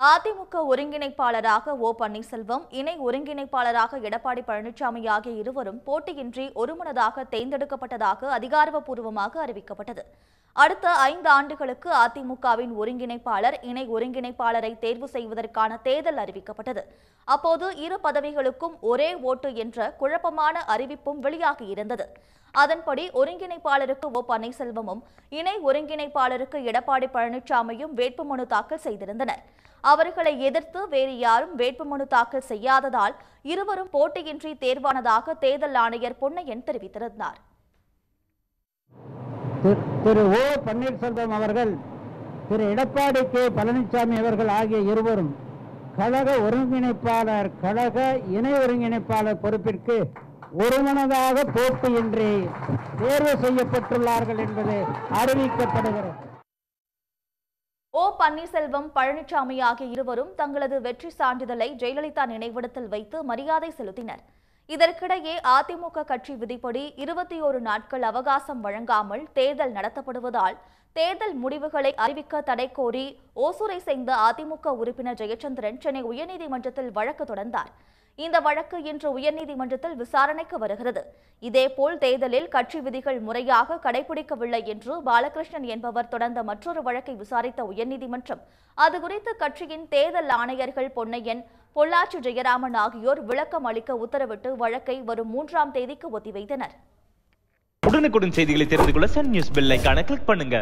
அதிமுக ஒருங்கிணைப்பாளராக ஓ பன்னீர்செல்வம் இணை ஒருங்கிணைப்பாளராக எடப்பாடி பழனிசாமி ஆகிய இருவரும் போட்டியின்றி ஒருமனதாக தேர்ந்தெடுக்கப்பட்டதாக அதிகாரப்பூர்வமாக அறிவிக்கப்பட்டது. அடுத்த ஐந்து ஆண்டுகளுக்கு அதிமுகவின் ஒருங்கிணைப்பாளர் இணை ஒருங்கிணைப்பாளரை தேர்வு செய்வதற்கான தேர்தல் அறிவிக்கப்பட்டது. அப்போது இரு பதவிகளுக்கும் ஒரே ஓட்டு என்ற குழப்பமான அறிவிப்பும் வெளியாகியிருந்தது அதன்படி ஒருங்கிணைப்பாளருக்கு ஓ. பன்னீர்செல்வமும் இணை ஒருங்கிணைப்பாளருக்கு எடப்பாடி பழனிசாமியும் வேட்புமனு தாக்கல் செய்திருந்தனர். அவர்களை எதிர்த்து வேறு யாரும் வேட்புமனு தாக்கல் செய்யாததால் இருவரும் போட்டியின்றி தேர்வானதாக தேர்தல் ஆணையர் பொன்னையன் தெரிவித்திருந்தார். திரு- ஓ பன்னீர்செல்வம் அவர்கள் திரு எடப்பாடி கே பழனிசாமி அவர்கள் ஆகிய இருவரும் கழக ஒருங்கிணைப்பாளர் கழக இணை ஒருங்கிணைப்பாளர் பொறுப்பிற்கு ஒருமனதாக போட்டியின்றி தேர்வு செய்யப்பட்டுள்ளார்கள் என்பது அறிவிக்கப்படுகிறது. ஓ பன்னீர்செல்வம் பழனிசாமி ஆகிய இருவரும் தங்களது வெற்றி சான்றிதழை ஜெயலலிதா நினைவிடத்தில் வைத்து மரியாதை செலுத்தினர். இதற்கிடையே அதிமுக கட்சி விதிப்படி இருபத்தி ஒரு நாட்கள் அவகாசம் வழங்காமல் தேர்தல் நடத்தப்படுவதால் தேர்தல் முடிவுகளை அறிவிக்க தடை கோரி ஓசூரை சேர்ந்த அதிமுக உறுப்பினர் ஜெயச்சந்திரன் சென்னை உயர்நீதிமன்றத்தில் வழக்கு தொடர்ந்தார். இந்த வழக்கு இன்று உயர்நீதிமன்றத்தில் விசாரணைக்கு வருகிறது. இதேபோல் தேர்தலில் கட்சி விதிகள் முறையாக கடைபிடிக்கவில்லை என்று பாலகிருஷ்ணன் என்பவர் தொடர்ந்த மற்றொரு வழக்கை விசாரித்த உயர்நீதிமன்றம் அது குறித்து கட்சியின் தேர்தல் ஆணையர்கள் பொன்னையன் பொள்ளாச்சி ஜெயராமன் ஆகியோர் விளக்கம் அளிக்க உத்தரவிட்டு வழக்கை வரும் மூன்றாம் தேதிக்கு ஒத்திவைத்தனர். உடனுக்குடன் செய்திகளை தெரிந்து கொள்ள சன் நியூஸ் பெல் கிளிக் பண்ணுங்க.